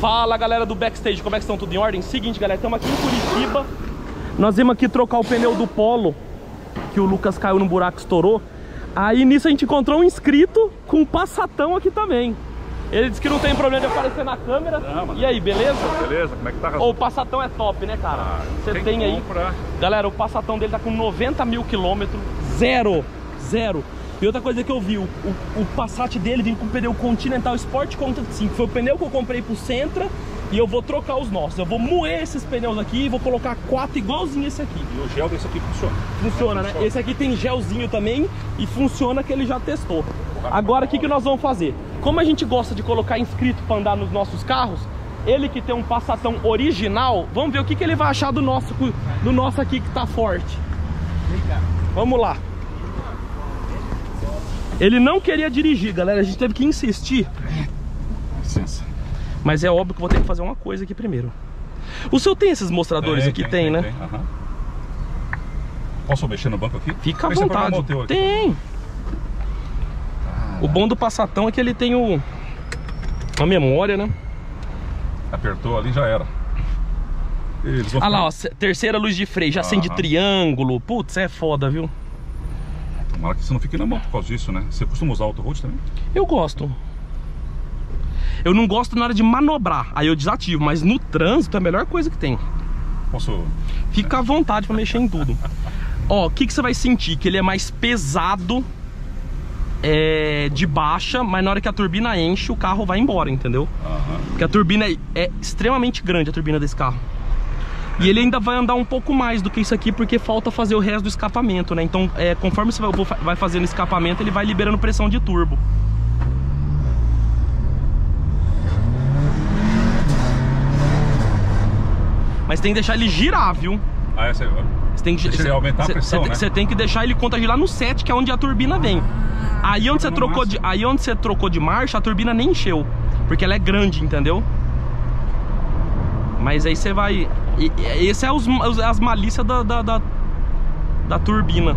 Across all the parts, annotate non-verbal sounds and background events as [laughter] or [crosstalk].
Fala galera do backstage, como é que estão? Tudo em ordem? Seguinte galera, estamos aqui em Curitiba Nós vimos aqui trocar o pneu do Polo Que o Lucas caiu num buraco e estourou Aí nisso a gente encontrou um inscrito com um passatão aqui também ele disse que não tem problema de aparecer na câmera. Não, e aí, beleza? Beleza, como é que tá? o Passatão é top, né, cara? Ah, Você tem aí. Comprar. Galera, o Passatão dele tá com 90 mil quilômetros. Zero. Zero. E outra coisa que eu vi, o, o, o Passat dele vem com o pneu Continental Sport Contra 5. Foi o pneu que eu comprei pro Sentra e eu vou trocar os nossos. Eu vou moer esses pneus aqui e vou colocar quatro igualzinho esse aqui. E o gel desse aqui funciona. Funciona, é, né? Funciona. Esse aqui tem gelzinho também e funciona que ele já testou. Agora, o que, que nós vamos fazer? Como a gente gosta de colocar inscrito para andar nos nossos carros, ele que tem um Passatão original, vamos ver o que, que ele vai achar do nosso, do nosso aqui que tá forte. Vamos lá. Ele não queria dirigir, galera. A gente teve que insistir. Licença. Mas é óbvio que vou ter que fazer uma coisa aqui primeiro. O seu tem esses mostradores aqui? Tem, tem, né? Tem, uhum. Posso mexer no banco aqui? Fica à vontade. Tem. O bom do Passatão é que ele tem o... a memória, né? Apertou ali já era. Eles ah lá, ó, terceira luz de freio, já acende triângulo. Putz, é foda, viu? Tomara que você não fique na mão por causa disso, né? Você costuma usar auto-road também? Eu gosto. Eu não gosto na hora de manobrar, aí eu desativo, mas no trânsito é a melhor coisa que tem. Posso... Fica à vontade pra mexer em tudo. Ó, o que, que você vai sentir? Que ele é mais pesado é, de baixa, mas na hora que a turbina enche, o carro vai embora, entendeu? Uhum. Porque a turbina é, é extremamente grande, a turbina desse carro. E ele ainda vai andar um pouco mais do que isso aqui porque falta fazer o resto do escapamento, né? Então, é, conforme você vai fazendo escapamento, ele vai liberando pressão de turbo. Mas tem que deixar ele girar, viu? Ah, é, você... Você tem que Deixa ele aumentar cê, a pressão, cê, né? Você tem que deixar ele contagiar lá no 7, que é onde a turbina vem. Aí onde você trocou de, aí onde você trocou de marcha, a turbina nem encheu, porque ela é grande, entendeu? Mas aí você vai e, esse é os, as malícias da, da, da, da turbina.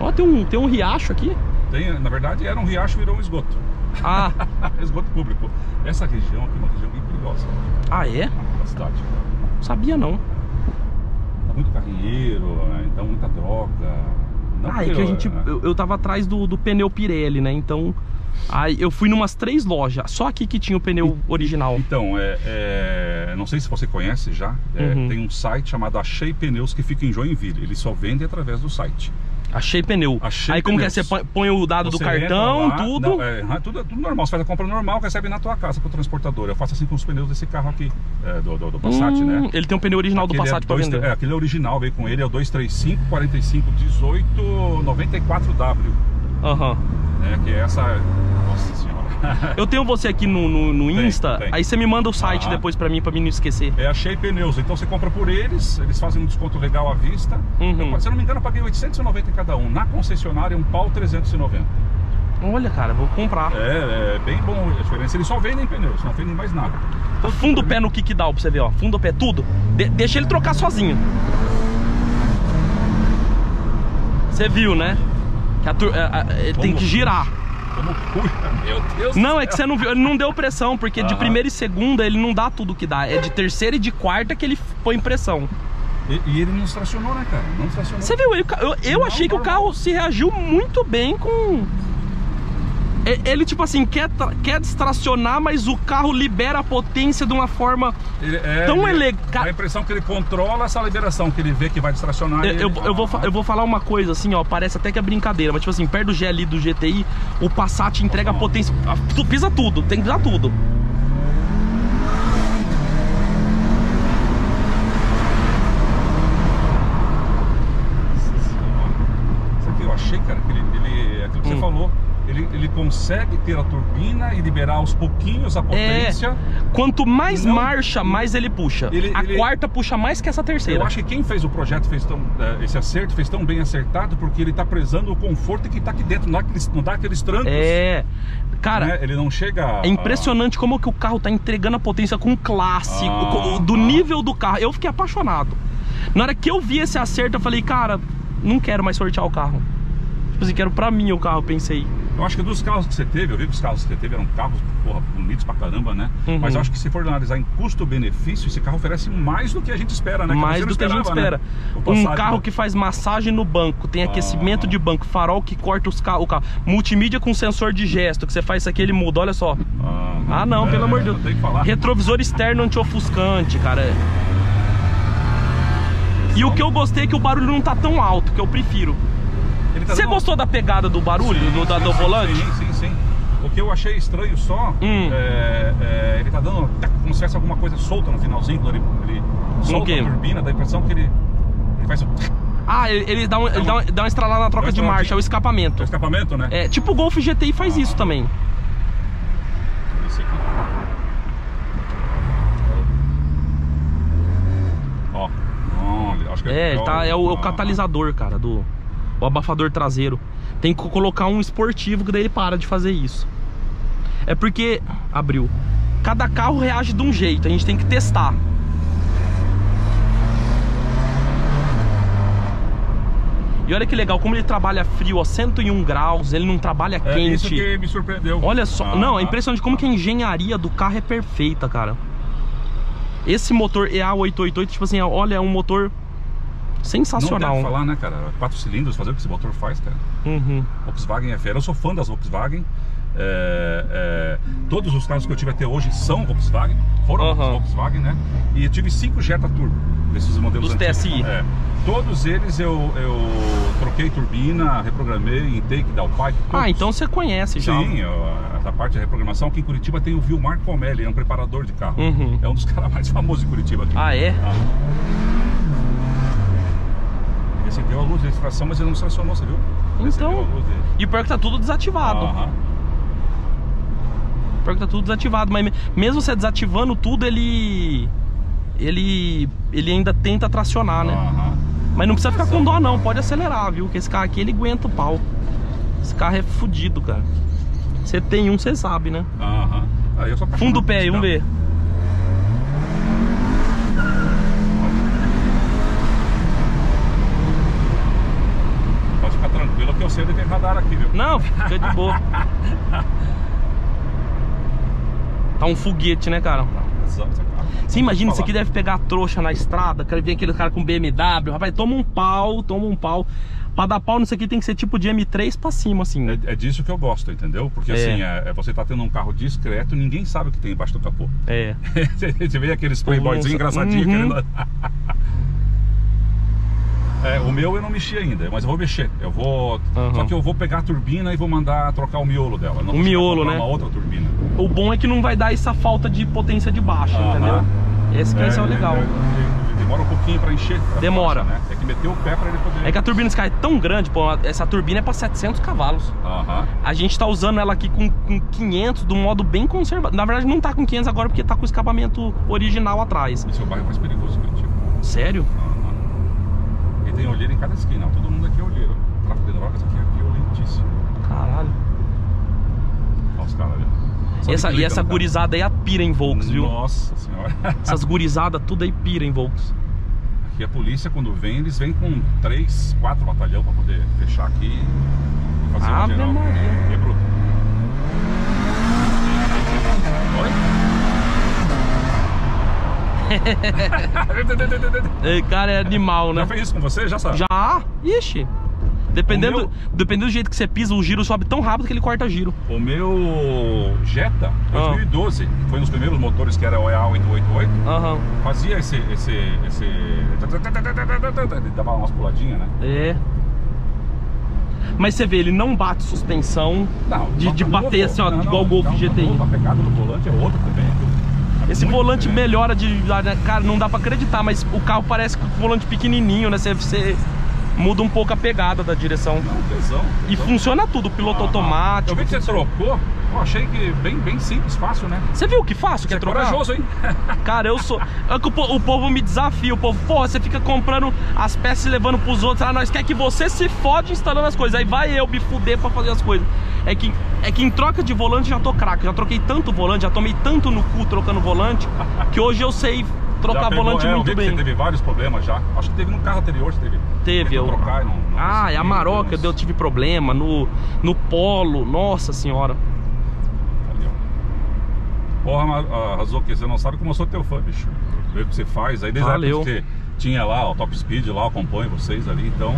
Ó, tem um, tem um riacho aqui. Tem, na verdade era um riacho virou um esgoto. Ah. [laughs] esgoto público. Essa região aqui é uma região bem perigosa. Ah, é? Da cidade. Sabia não. Tá muito carrinheiro, então muita droga. Ah, é que a gente. Né? Eu, eu tava atrás do, do pneu Pirelli, né? Então. Aí eu fui numas três lojas, só aqui que tinha o pneu original. Então, é, é não sei se você conhece já, é, uhum. tem um site chamado Achei Pneus que fica em Joinville. Ele só vende através do site. Achei pneu. Achei Aí como pneus. que é? Você põe o dado você do cartão, lá, tudo? Não, é, tudo? Tudo normal. Você faz a compra normal, recebe na tua casa pro transportador. Eu faço assim com os pneus desse carro aqui, é, do, do, do, Passat, hum, né? Ele tem um pneu original aquele do Passat é para vender. É, aquele é original, veio com ele, é o 235 45 18 94W. Aham. Uhum. É, que é essa... Nossa. [laughs] Eu tenho você aqui no, no, no Insta, tem, tem. aí você me manda o site ah. depois pra mim, pra mim não esquecer. É a Shape Pneus, então você compra por eles, eles fazem um desconto legal à vista. Uhum. Eu, se eu não me engano, eu paguei 890 em cada um. Na concessionária, um pau 390. Olha, cara, vou comprar. É, é bem bom a diferença. Eles só vendem pneus, não vendem mais nada. Então, fundo o pé no kickdown pra você ver, ó. Fundo o pé, tudo. De deixa ele trocar sozinho. Você viu, né? Que a, a, a, tem que girar. Como Meu Deus Não, é que você não viu, ele não deu pressão, porque de primeira e segunda ele não dá tudo que dá. É de terceira e de quarta que ele põe pressão. E, e ele não estacionou, né, cara? Não estacionou. Você viu? Eu, eu, eu achei que o carro se reagiu muito bem com ele, tipo assim, quer, quer distracionar, mas o carro libera a potência de uma forma ele, é, tão elegante. A impressão que ele controla essa liberação, que ele vê que vai distracionar. Eu, ele... eu, eu, vou, eu vou falar uma coisa assim, ó, parece até que é brincadeira, mas tipo assim, perto do GLI do GTI, o Passat entrega a potência, tu pisa tudo, tem que pisar tudo. Isso aqui eu achei, cara, que ele, ele é aquilo que hum. você falou ele, ele consegue ter a turbina e liberar aos pouquinhos a potência. É, quanto mais não, marcha, mais ele puxa. Ele, a ele, quarta puxa mais que essa terceira. Eu acho que quem fez o projeto fez tão, é, esse acerto fez tão bem acertado porque ele está prezando o conforto que está aqui dentro, não dá aqueles, não dá aqueles trancos. É. Cara, né? ele não chega. É impressionante como que o carro está entregando a potência com classe, ah, do ah. nível do carro. Eu fiquei apaixonado. Na hora que eu vi esse acerto, eu falei, cara, não quero mais sortear o carro. Tipo assim, quero pra mim o carro, pensei. Eu acho que dos carros que você teve, eu vi que os carros que você teve eram carros, porra, bonitos pra caramba, né? Uhum. Mas eu acho que se for analisar em custo-benefício, esse carro oferece mais do que a gente espera, né? Mais você não do que a gente esperava, espera. né? Um carro né? que faz massagem no banco, tem aquecimento Ah. de banco, farol que corta os ca o carro, multimídia com sensor de gesto, que você faz isso aqui ele muda, olha só. Ah, Ah não, é, pelo amor de não Deus. Tem que falar. Retrovisor externo anti-ofuscante, cara. E o que eu gostei é que o barulho não tá tão alto, que eu prefiro. Tá Você gostou da pegada do barulho, Sim, no, da, sim, do sim, volante? Sim, sim, sim. O que eu achei estranho só, Hum. é, é, ele tá dando como se tivesse alguma coisa solta no finalzinho, quando ele, ele solta a turbina, dá a impressão que ele, ele faz o, Ah, ele, ele dá, um, ele dá, um- dá uma estralada na troca de marcha, é o escapamento. o escapamento, né? É, tipo o Golf GTI faz isso também. Esse aqui. Ó, olha, acho que É, ele tá, é o, é o ah, catalisador, cara, do o abafador traseiro. Tem que colocar um esportivo que daí ele para de fazer isso. É porque abriu. Cada carro reage de um jeito, a gente tem que testar. E olha que legal, como ele trabalha frio a 101 graus, ele não trabalha É isso quente. que me surpreendeu. Olha só, Ah, não, é impressionante como que a engenharia do carro é perfeita, cara. Esse motor EA888, tipo assim, olha, é um motor Não sensacional. deve falar, né, cara? Quatro cilindros, fazer o que esse motor faz, cara. Uhum. Volkswagen é fera. Eu sou fã das Volkswagen. É, é, todos os carros que eu tive até hoje são Volkswagen, foram Aham. Volkswagen, né? E eu tive cinco Jetta Turbo desses modelos Dos antigos. TSI. É. Todos eles eu, eu troquei turbina, reprogramei, intake, downpipe. Ah, todos. então você conhece já. Sim, eu- essa parte de reprogramação aqui em Curitiba tem o Vilmar Comelli, é um preparador de carro. Uhum. É um dos [laughs] caras mais famosos de Curitiba aqui. Ah, é? Ah. Esse mas ele não estacionou, você viu? Então. E pior que tá tudo desativado. Aham. Pior que tá tudo desativado. Mas me- mesmo você desativando tudo, ele. Ele. Ele ainda tenta tracionar, né? Aham. Mas não precisa ficar com dó, não. Pode acelerar, viu? Que esse carro aqui ele aguenta o pau. Esse carro é fudido, cara. Você tem um, você sabe, né? Aham. Ah, eu sou Fundo pé aí, vamos ver. Pode ficar tranquilo que eu sei onde tem radar aqui, viu? Não, fica de boa. [laughs] Tá um foguete, né, cara? Carro. Você imagina, isso aqui deve pegar trouxa na estrada, cara, vem aquele cara com BMW, rapaz, toma um pau, toma um pau. Pra dar pau nisso aqui tem que ser tipo de M3 pra cima, assim. É, é disso que eu gosto, entendeu? Porque É. assim, é, é você tá tendo um carro discreto, ninguém sabe o que tem embaixo do capô. É. [laughs] Você vê aqueles playboyzinhos Uhum. engraçadinhos querendo. [laughs] É, o meu eu não mexi ainda, mas eu vou mexer. Eu vou. Uhum. Só que eu vou pegar a turbina e vou mandar trocar o miolo dela. Não O miolo, né? Uma outra turbina. O bom é que não vai dar essa falta de potência de baixo, Aham. entendeu? Esse que esse é o legal. é, é, demora um pouquinho pra encher. Demora. né? Tem que meter o pé pra ele poder. É que a turbina carro é tão grande, pô, essa turbina é pra 700 cavalos. Aham. A gente tá usando ela aqui com, com 500, de um modo bem conservador. Na verdade não tá com 500 agora porque tá com o escapamento original atrás. Esse é o bairro mais perigoso que eu tive. Sério? Aham. E tem olheira em cada esquina. Todo mundo aqui é olheiro. O tráfego de drogas aqui é violentíssimo. Caralho. Olha os caras ali. Só Essa, e essa gurizada aí a pira em Volks, viu? Nossa senhora. [laughs] Essas gurizadas tudo aí pira em Volks. Aqui a polícia, quando vem, eles vêm com três, quatro batalhão pra poder fechar aqui e fazer uma Ave geral. Maria. E é. Oi? [laughs] Cara é animal, né? Já fez isso com você? Já sabe? Já? Ixi. Dependendo, meu- dependendo do jeito que você pisa, o giro sobe tão rápido que ele corta giro. O meu Jetta, Ah. 2012, que foi um dos primeiros motores que era o EA888, Aham. fazia esse, esse, esse... Ele dava umas puladinhas, né? É. Mas você vê, ele não bate suspensão Não, de, de novo. bater assim, ó, Não, igual o não, Golf não, GTI. novo, A pegada do volante é outra também. Esse Muito volante melhora de. né, Cara, não dá pra acreditar, mas o carro parece com o volante pequenininho, né? Você, você muda um pouco a pegada da direção. Não, tesão. E tesão. funciona tudo, piloto Ah, automático. Eu vi que você trocou. Eu achei que bem, bem simples, fácil, né? Você viu que fácil que Você é é trocar? corajoso, hein? [laughs] Cara, eu sou. É que o, o povo me desafia. O povo, porra, você fica comprando as peças e levando pros outros. Ah, nós quer que você se fode instalando as coisas. Aí vai eu me fuder pra fazer as coisas. É que, é que em troca de volante já tô craque. Já troquei tanto volante, já tomei tanto no cu trocando volante, que hoje eu sei trocar pegou- volante é, eu muito que bem. Você teve vários problemas já. Acho que teve no carro anterior, você teve teve. Eu... Trocar, não, não Ah, é a Maroca, eu tive problema. No, no Polo, nossa senhora. Ali, ó. Porra, ah, Razuki, você não sabe como eu sou teu fã, bicho. Vê o que você faz. Aí desde a época Valeu. que você tinha lá o Top Speed, lá, acompanho vocês ali. Então,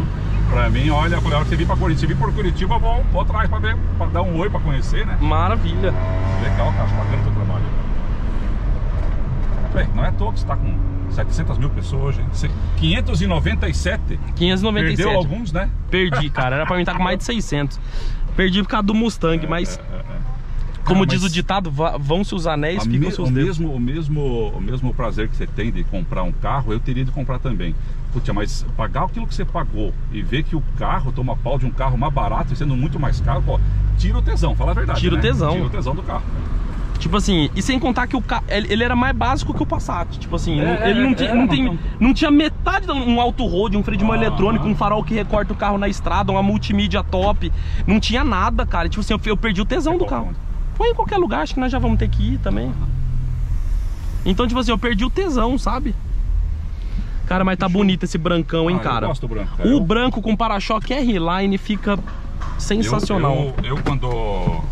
pra mim, olha, quando a hora que você vir pra Curitiba, vir por Curitiba, vou, vou atrás pra, ver, pra dar um oi pra conhecer, né? Maravilha. Legal, cara, acho bacana o teu trabalho. Bem, não é toa que você tá com 700 mil pessoas hoje, hein? Você- 597. 597. Perdeu alguns, né? Perdi, cara. Era pra mim estar com mais de [laughs] 600. Perdi por causa do Mustang, mas como Cara, diz mas- o ditado, vão-se os anéis, A me- os o, dedos. mesmo, o, mesmo, o mesmo prazer que você tem de comprar um carro, eu teria de comprar também. Putz, mas pagar aquilo que você pagou e ver que o carro toma pau de um carro mais barato e sendo muito mais caro, pô, tira o tesão, fala a verdade. Tira o né? tesão. Tira o tesão do carro. Tipo assim, e sem contar que o ele era mais básico que o Passat. Tipo assim, É, não- ele não, é, tinha, é, não, tem, não. não tinha metade de um auto-road, um freio de mão Aham. eletrônico, um farol que recorta o carro na estrada, uma multimídia top. Não tinha nada, cara. Tipo assim, eu, eu perdi o tesão do carro. Foi em qualquer lugar, acho que nós já vamos ter que ir também. Então, tipo assim, eu perdi o tesão, sabe? Cara, mas tá bonito esse brancão, hein, Ah, cara? Eu gosto do branco. cara. O branco com para-choque R-Line fica sensacional. Eu, eu, eu quando.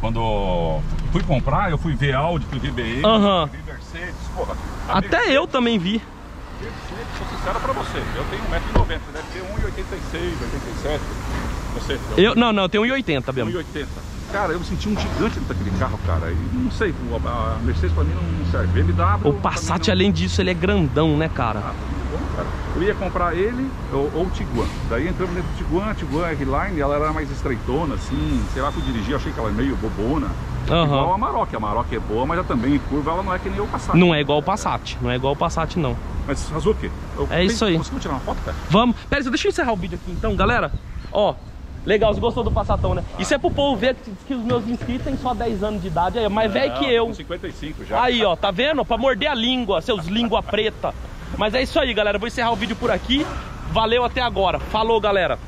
Quando fui comprar, eu fui ver Audi, fui ver BM, Aham. fui ver Mercedes, porra. a Até Mercedes- eu também vi. Mercedes, sou sincero pra você, eu tenho 1,90m, você deve ter 1,86m, 87 Você, Eu, não, não, eu tenho 1,80 mesmo. 1,80. Cara, eu me senti um gigante dentro daquele carro, cara. E não sei, a Mercedes pra mim não serve. Dá. O Passat, além disso, ele é grandão, né, cara? Ah, muito bom, cara. Eu ia comprar ele ou, ou o Tiguan. Daí entramos dentro do Tiguan, a Tiguan R-Line, ela era mais estreitona, assim. Sei lá, fui dirigir, achei que ela é meio bobona. Aham. Igual a Maroc. A Maroc é boa, mas ela também em curva ela não é que nem o Passat. Não é igual o Passat, não é igual o Passat, não. Mas, Razuki, eu É isso aí. Conseguiu tirar uma foto, cara? Vamos. Pera aí, deixa eu encerrar o vídeo aqui então, galera. Ó, legal, você gostou do Passatão, né? Isso é pro povo ver que, que os meus inscritos têm só 10 anos de idade, aí, é mais velho que eu. Com 55 já. Aí, ó, tá vendo? Pra morder a língua, seus língua preta. Mas é isso aí, galera. Vou encerrar o vídeo por aqui. Valeu até agora. Falou, galera.